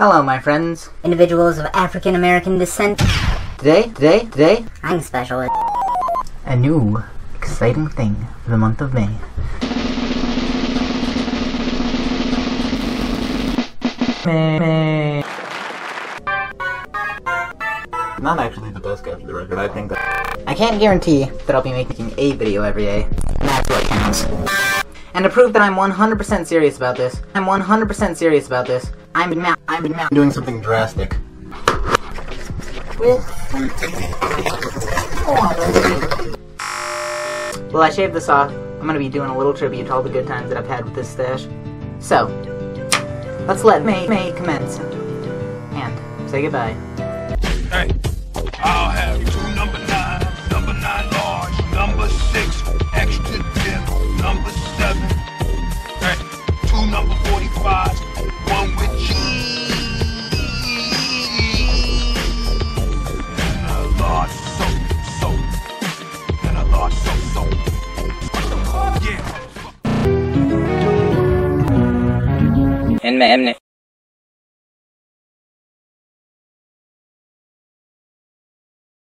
Hello, my friends. individuals of African American descent. Today, today, today, I'm special. a new, exciting thing for the month of May. May, May. Not actually the best guy for the record. I think that. I can't guarantee that I'll be making a video every day. That's what counts. And to prove that I'm 100% serious about this, I'm 100% serious about this, I'm ma- I'm ma- Doing something drastic. Well, I shaved this off. I'm gonna be doing a little tribute to all the good times that I've had with this stash. So, let's let May May commence and say goodbye. Hey, I'll have two forty-five, one with cheese, and a and a. Yeah. ان